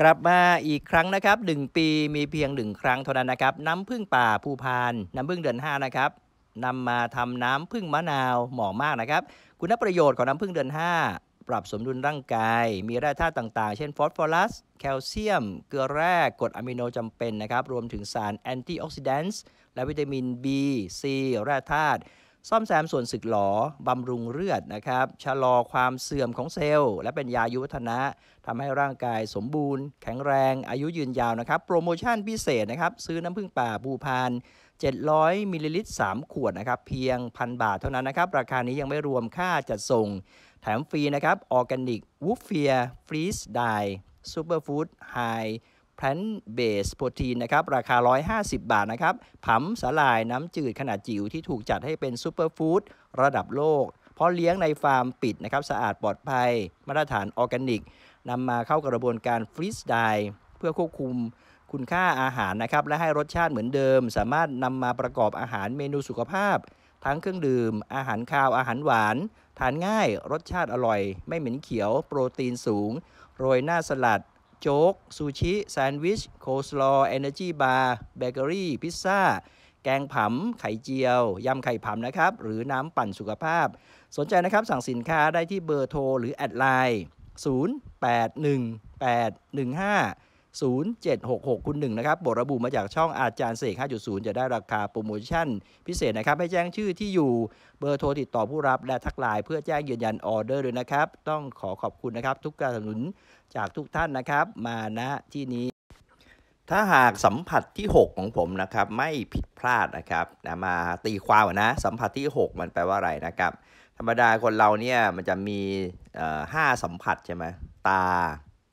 กลับมาอีกครั้งนะครับหนึ่งปีมีเพียงหนึ่งครั้งเท่านั้นนะครับ น้ำพึ่งป่าภูพาน น้ำพึ่งเดือน 5 นะครับนำมาทำน้ำพึ่งมะนาวเหมาะมากนะครับ คุณประโยชน์ของน้ำพึ่งเดือน 5 ปรับสมดุลร่างกาย มีแร่ธาตุต่างๆ เช่นฟอสฟอรัส แคลเซียม เกลือแร่กรดอะมิโนจำเป็นนะครับ รวมถึงสารแอนตี้ออกซิแดนต์และวิตามิน B C แร่ธาตุ ซ่อมแซมส่วนสึกหรอบำรุงเลือดนะครับ ชะลอความเสื่อมของเซลล์ และเป็นยายุวัฒนะทำให้ร่างกายสมบูรณ์ แข็งแรง อายุยืนยาวนะครับ โปรโมชั่นพิเศษนะครับ ซื้อน้ำผึ้งป่าภูพาน 700มิลลิลิตร 3 ขวดนะครับ เพียงพันบาทเท่านั้นนะครับ ราคานี้ยังไม่รวมค่าจัดส่ง แถมฟรีนะครับ organic wolffia freeze-dried superfood high plant-based protein นะครับราคา 150 บาทนะครับผำสาหร่ายน้ำจืดขนาดจิ๋วที่ถูกจัดให้เป็น superfood ระดับโลก เพราะเลี้ยงในฟาร์มปิดนะครับสะอาดปลอดภัย มาตรฐานออร์แกนิกนำมาเข้ากระบวนการ freeze-dried เพื่อควบคุมคุณค่าอาหารนะครับและให้รสชาติเหมือนเดิม สามารถนำมาประกอบอาหารเมนูสุขภาพ ทั้งเครื่องดื่ม อาหารคาวอาหารหวานทานง่าย รสชาติอร่อย ไม่เหม็นเขียว โปรตีนสูง โรยหน้าสลัด โจ๊ก ซูชิ แซนด์วิช coleslaw energy bar เบเกอรี่ พิซซ่า แกงผำไข่เจียว ยำไข่ผำนะครับ หรือน้ำปั่นสุขภาพ สนใจนะครับ สั่งสินค้าได้ที่เบอร์โทรหรือ add ไลน์ 0766คุณหนึ่งนะครับโปรดระบุมาจากช่องอาจารย์เสก 5.0 จะได้ราคาโปรโมชั่น พิเศษนะครับ ให้แจ้งชื่อที่อยู่เบอร์โทรติดต่อผู้รับและทักไลน์เพื่อแจ้งยืนยันออเดอร์ด้วยนะครับ ต้องขอขอบคุณนะครับ ทุกการสนับสนุนจากทุกท่านนะครับ มาณที่นี้ ถ้าหากสัมผัสที่ 6 ของผมนะครับ ไม่ผิดพลาดนะครับนะมาตีความนะสัมผัสที่ 6 มันแปลว่าอะไรนะครับ ธรรมดาคนเราเนี่ยมันจะมีห้าสัมผัสใช่ไหมตา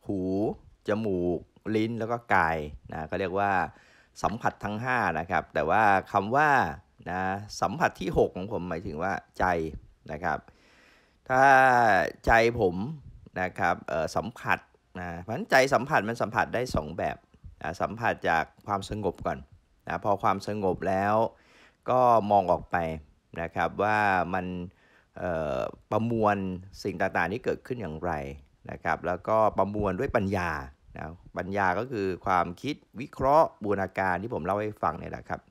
หู จมูก ลิ้นแล้วก็กายนะก็เรียกว่าสัมผัสทั้ง5นะครับแต่ว่าคำว่านะสัมผัสที่ 6 ของผมหมายถึงว่าใจนะครับ ถ้าใจผมนะครับเออสัมผัสนะเพราะฉะนั้นใจสัมผัสมันสัมผัสได้ 2 แบบนะสัมผัสจากความสงบก่อนนะพอความสงบแล้วก็มองออกไปนะครับว่ามันเออประมวลสิ่งต่างๆที่เกิดขึ้นอย่างไรนะครับ แล้วก็ประมวลด้วยปัญญา นะปัญญาก็คือความคิดวิเคราะห์บูรณาการที่ผมเล่าให้ฟังเนี่ยแหละครับ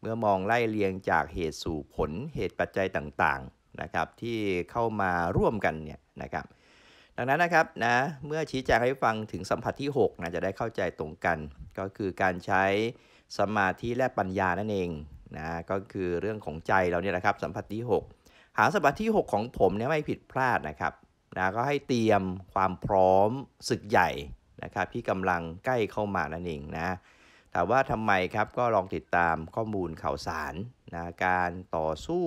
เมื่อมองไล่เรียงจากเหตุสู่ผลเหตุปัจจัยต่างๆนะครับ ที่เข้ามาร่วมกันเนี่ยนะครับ ดังนั้นนะครับนะเมื่อชี้แจงให้ฟังถึงสัมผัสที่6นะจะได้เข้าใจตรงกัน ก็คือการใช้สมาธิและปัญญานั่นเองนะก็คือเรื่องของใจเราเนี่ยนะครับสัมผัสที่ 6 หาสัมผัสที่ 6 ของผมเนี่ยไม่ผิดพลาดนะครับนะก็ให้เตรียมความพร้อมศึกใหญ่ นะครับที่กำลังใกล้เข้ามานั่นเองนะถามว่าทำไมครับก็ลองติดตามข้อมูลข่าวสารนะการต่อสู้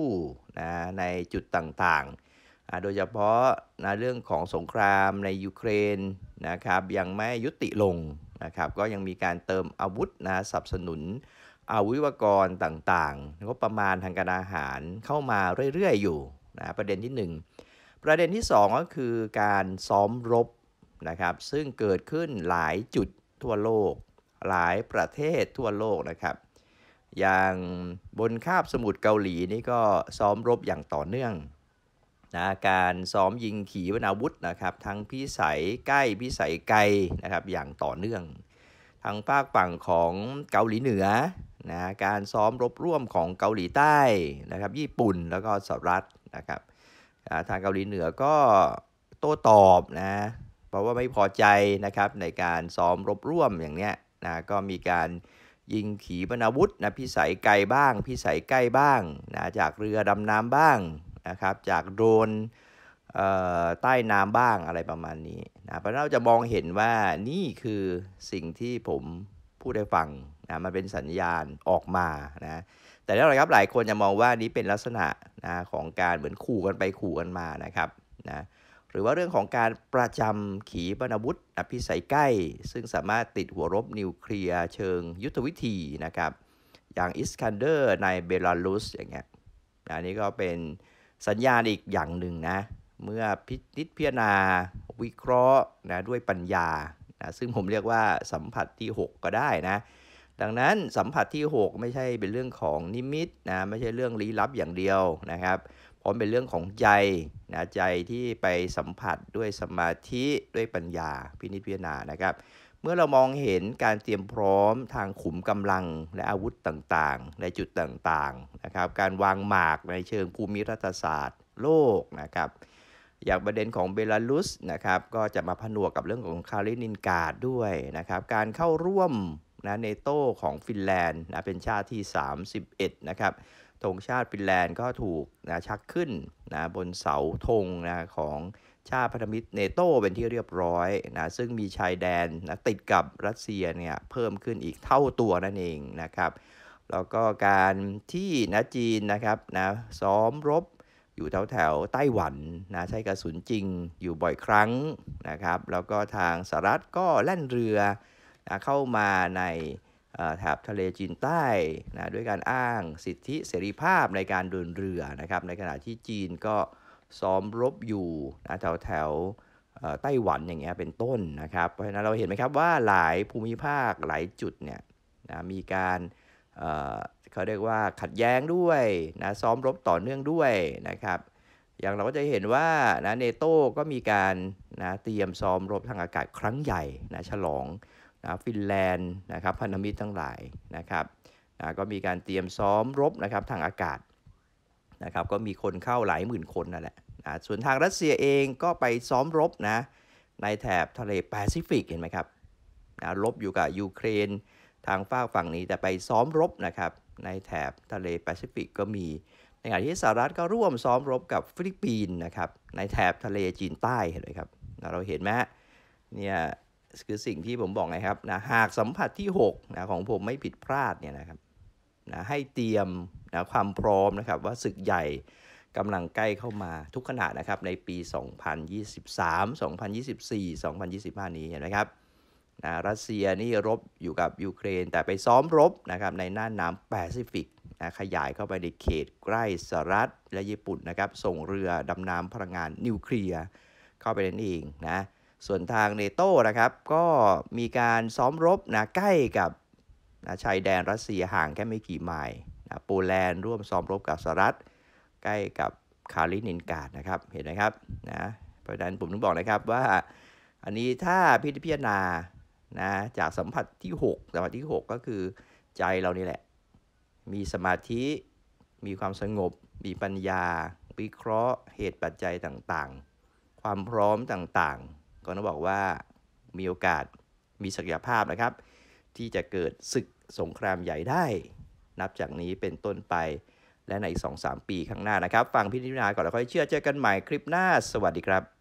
นะในจุดต่างๆ โดยเฉพาะนะเรื่องของสงครามในยูเครนนะครับยังไม่ยุติลงนะครับก็ยังมีการเติมอาวุธนะสนับสนุนอาวุธกรต่างๆงบประมาณทางการอาหารเข้ามาเรื่อยๆอยู่นะประเด็นที่ 1 ประเด็นที่ 2 ก็คือการซ้อมรบ นะครับ ซึ่งเกิดขึ้นหลายจุดทั่วโลก หลายประเทศทั่วโลกนะครับ อย่างบนคาบสมุทรเกาหลีนี่ก็ซ้อมรบอย่างต่อเนื่องนะการซ้อมยิงขีปนาวุธนะครับ ทั้งพิสัยใกล้พิสัยไกลนะครับอย่างต่อเนื่อง ทางภาคฝั่งของเกาหลีเหนือนะการซ้อมรบร่วมของเกาหลีใต้นะครับ ญี่ปุ่นแล้วก็สหรัฐนะครับทางเกาหลีเหนือก็โต้ตอบนะ เพราะว่าไม่พอใจนะครับในการซ้อมรบร่วมอย่างเนี้ยนะก็มีการยิงขีปนาวุธนะพิสัยไกลบ้าง พิสัยใกล้บ้างนะจากเรือดำน้ำบ้างนะครับจากโดรนเอ่อใต้น้ำบ้างอะไรประมาณนี้นะเพราะเราจะมองเห็นว่านี่คือสิ่งที่ผมพูดให้ฟังนะมันเป็นสัญญาณออกมานะแต่แล้วนะครับหลายคนจะมองว่านี้เป็นลักษณะนะของการเหมือนขู่กันไปขู่กันมานะครับนะ หรือว่าเรื่องของการประจำการขีปนาวุธพิสัยใกล้ ซึ่งสามารถติดหัวรบนิวเคลียร์เชิงยุทธวิธีนะครับ อย่างอิสคันเดอร์ในเบลารุสอย่างเงี้ยนะนี่ก็เป็นสัญญาณอีกอย่างหนึ่งนะ เมื่อพิจิตพิจารณาวิเคราะห์นะด้วยปัญญานะซึ่งผมเรียกว่าสัมผัสที่ 6 ก็ได้นะ ดังนั้นสัมผัสที่ 6 ไม่ใช่เป็นเรื่องของนิมิตนะไม่ใช่เรื่องลี้ลับอย่างเดียวนะครับ ราะเป็นเรื่องของใจนะใจที่ไปสัมผัสด้วยสมาธิด้วยปัญญาพินิจพิจารณานะครับ เมื่อเรามองเห็นการเตรียมพร้อมทางขุมกำลังและอาวุธต่างๆ ในจุดต่างๆนะครับการวางหมากในเชิงภูมิรัฐศาสตร์โลกนะครับอย่างประเด็นของเบลารุสนะครับก็จะมาผนวกกับเรื่องของคารินินกาดด้วยนะครับการเข้าร่วมนะเนโตของฟินแลนด์นะเป็นชาติที่ 31 นะครับ ธงชาติฟินแลนด์ก็ถูกนะชักขึ้นนะบนเสาธงนะของชาติพันธมิตรเนโตเป็นที่เรียบร้อยนะซึ่งมีชายแดนนะติดกับรัสเซียเนี่ยเพิ่มขึ้นอีกเท่าตัวนั่นเองนะครับแล้วก็การที่นะจีนนะครับนะซ้อมรบอยู่แถวแถวไต้หวันนะใช้กระสุนจริงอยู่บ่อยครั้งนะครับ แล้วก็ทางสหรัฐก็แล่นเรือนะเข้ามาใน แถบทะเลจีนใต้นะด้วยการอ้างสิทธิเสรีภาพในการเดินเรือนะครับในขณะที่จีนก็ซ้อมรบอยู่นะแถวแถวไต้หวันอย่างเงี้ยเป็นต้นนะครับเพราะฉะนั้นเราเห็นไหมครับว่าหลายภูมิภาคหลายจุดเนี่ยนะมีการเเขาเรียกว่าขัดแย้งด้วยนะซ้อมรบต่อเนื่องด้วยนะครับอย่างเราก็จะเห็นว่านะเนโต้ก็มีการนะเตรียมซ้อมรบทางอากาศครั้งใหญ่นะฉลอง นะฟินแลนด์นะครับพันธมิตรทั้งหลายนะครับนะก็มีการเตรียมซ้อมรบนะครับทางอากาศนะครับก็มีคนเข้าหลายหมื่นคนนั่นแหละนะส่วนทางรัสเซียเองก็ไปซ้อมรบนะในแถบทะเลแปซิฟิกเห็นไหมครับนะรบอยู่กับยูเครนทางฟากฝั่งนี้แต่ไปซ้อมรบนะครับในแถบทะเลแปซิฟิกก็มี ในขณะที่สหรัฐก็ร่วมซ้อมรบกับฟิลิปปินส์นะครับในแถบทะเลจีนใต้เห็นไหมครับเราเห็นไหมเนี่ย คือสิ่งที่ผมบอกไงครับนะหากสัมผัสที่6นะของผมไม่ผิดพลาดเนี่ยนะครับนะให้เตรียมนะความพร้อมนะครับว่าศึกใหญ่กำลังใกล้เข้ามาทุกขณะนะครับในปี 2023 2024 2025 นี้เห็นไหมครับนะรัสเซียนี่รบอยู่กับยูเครน แต่ไปซ้อมรบนะครับในน่านน้ำแปซิฟิกนะขยายเข้าไปในเขตใกล้สหรัฐและญี่ปุ่นนะครับส่งเรือดำน้ำพลังงานนิวเคลียร์เข้าไปนั่นเองนะ ส่วนทางเนโต้นะครับ ก็มีการซ้อมรบนะใกล้กับนะชายแดนรัสเซียห่างแค่ไม่กี่ไมล์นะโปแลนด์ร่วมซ้อมรบกับสหรัฐ ใกล้กับคาลินินกาดนะครับเห็นไหมครับนะเพราะฉะนั้นผมต้องบอกนะครับว่า อันนี้ถ้าพิจารณานะจากสัมผัสที่ 6 สัมผัสที่ 6 ก็คือใจเรานี่แหละ มีสมาธิ มีความสงบ มีปัญญา วิเคราะห์เหตุปัจจัยต่างๆ ความพร้อมต่างๆ ก็ต้องบอกว่ามีโอกาสมีศักยภาพนะครับ ที่จะเกิดศึกสงครามใหญ่ได้ นับจากนี้เป็นต้นไป และในอีก 2-3 ปีข้างหน้านะครับ ฟังพิจารณาก่อนแล้วค่อยเชื่อเจอกันใหม่คลิปหน้า สวัสดีครับ